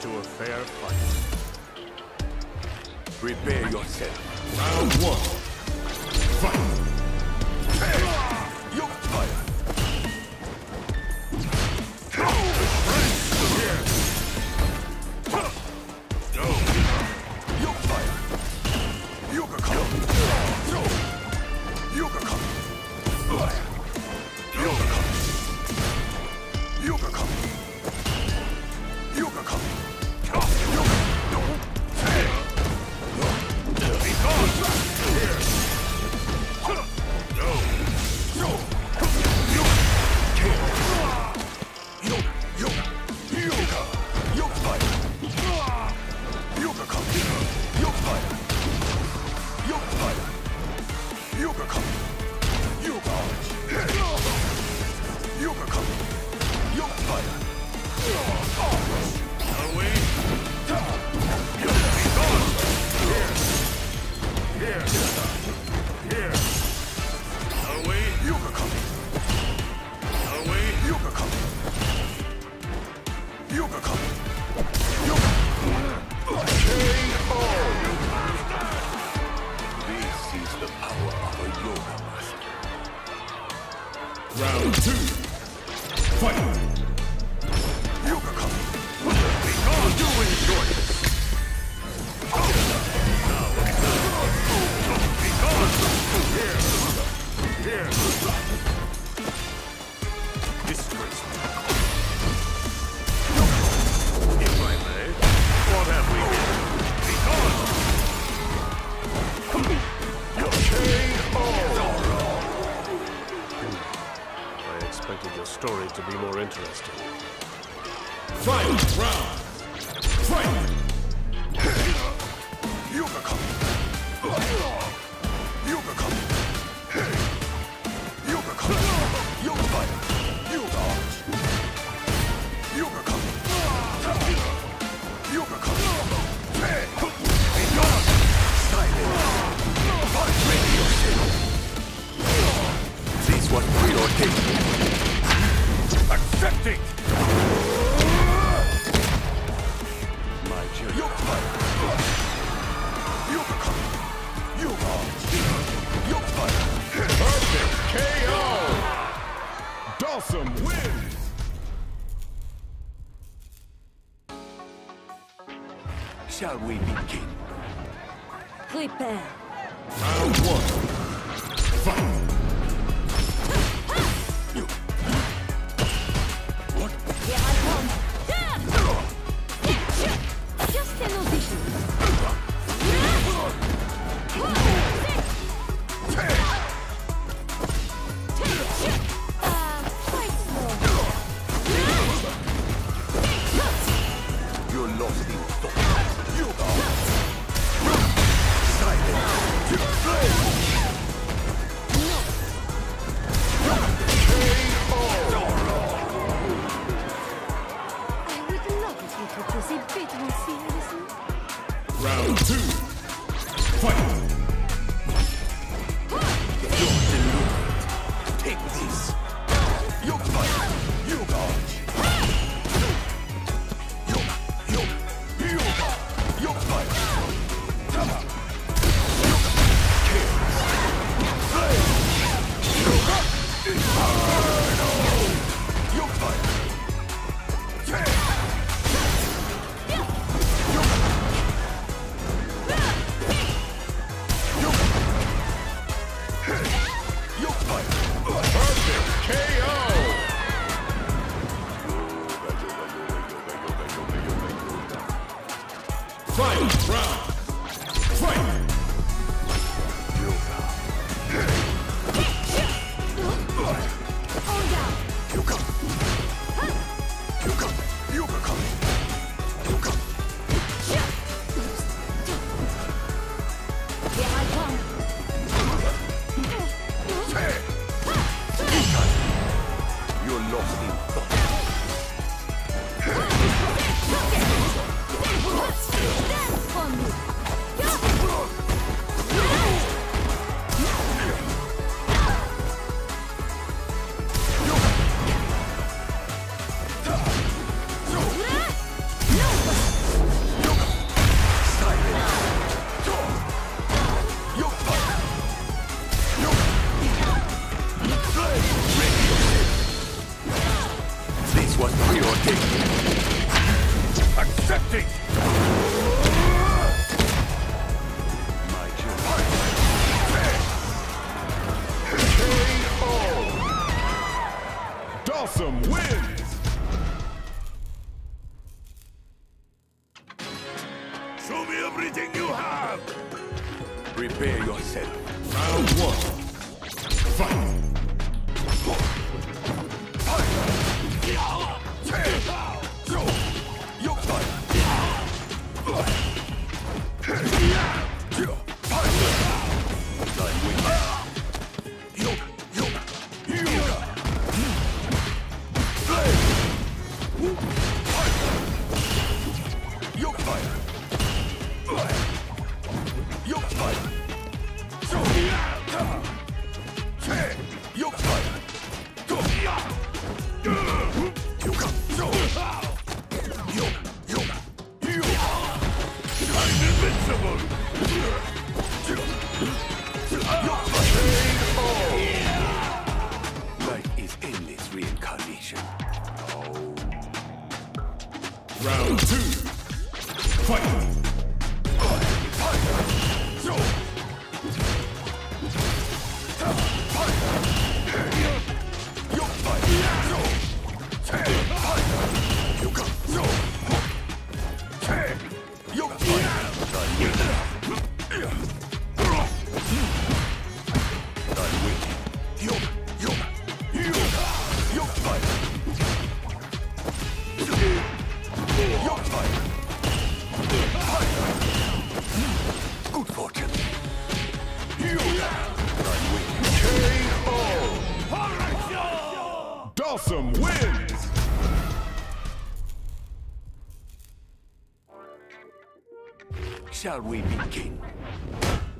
to a fair fight. Prepare yourself. Round one. Fight! Yuga Cup. coming. Prepare. Round one. everything you have! Prepare yourself. Round one. Fight! Yeah. Awesome wins! Shall we begin?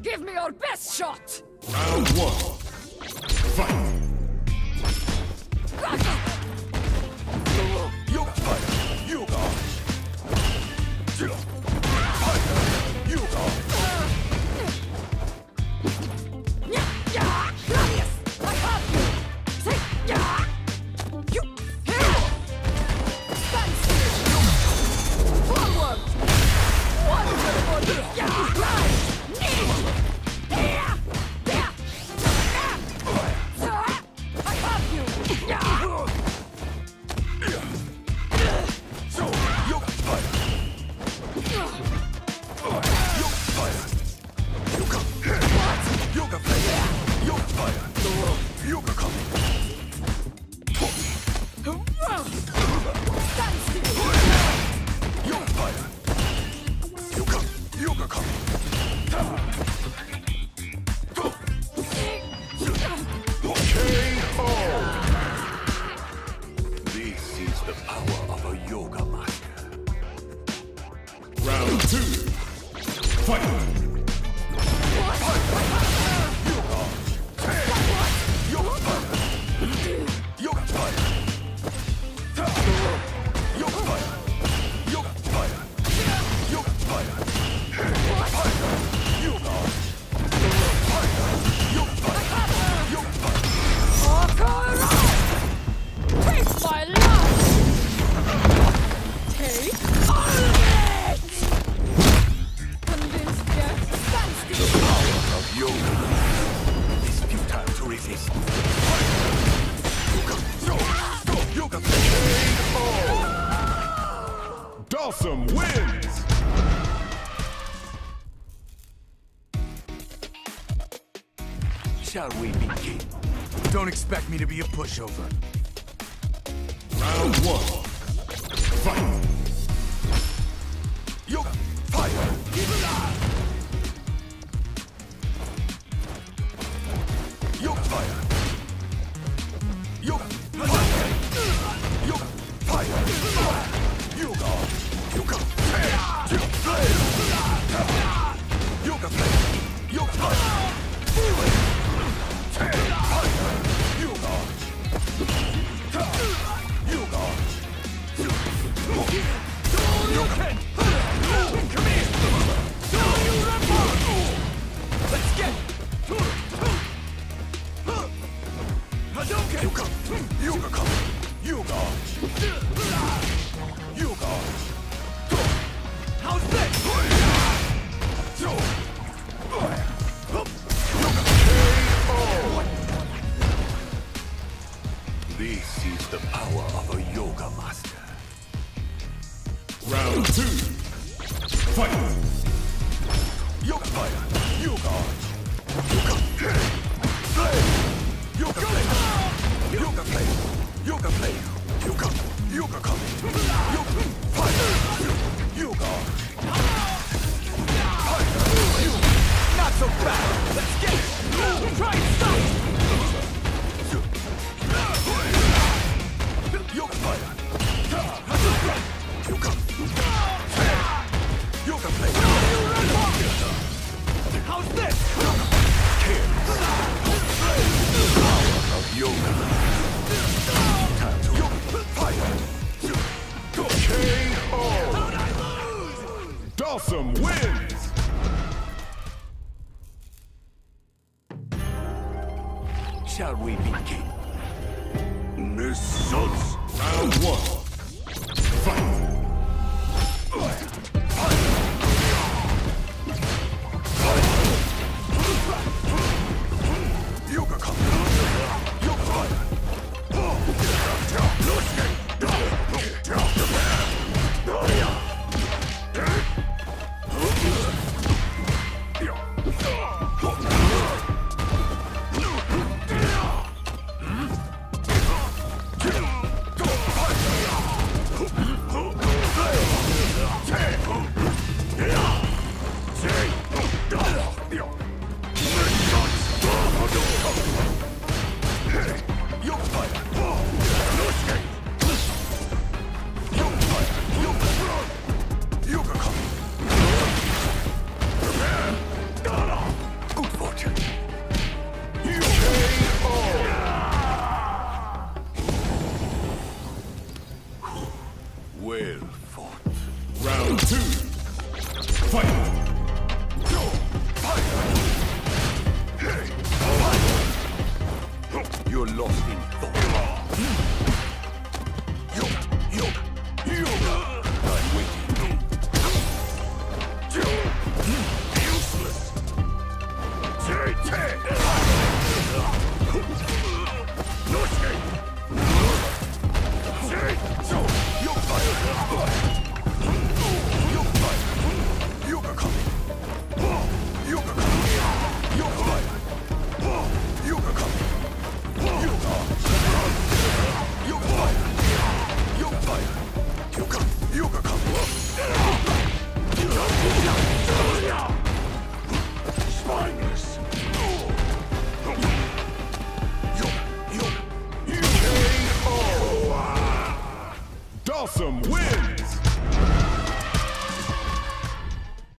Give me your best shot! Round one. Fight! power of a yoga master. Round two. Fight! shall we begin? Don't expect me to be a pushover. Round one. Fight! Fire! Yuga, Yuga, come. Yuga. Yuga. How's this? This is the power of a yoga master. Round two. Fight. Yoga fire. Yoga. Yuka player. Yuka! Yuka coming! Yuka! Fire! Yuka! Fire! Yuka! Not so fast! Let's get it! Try and stop! Yoga fire! Round one.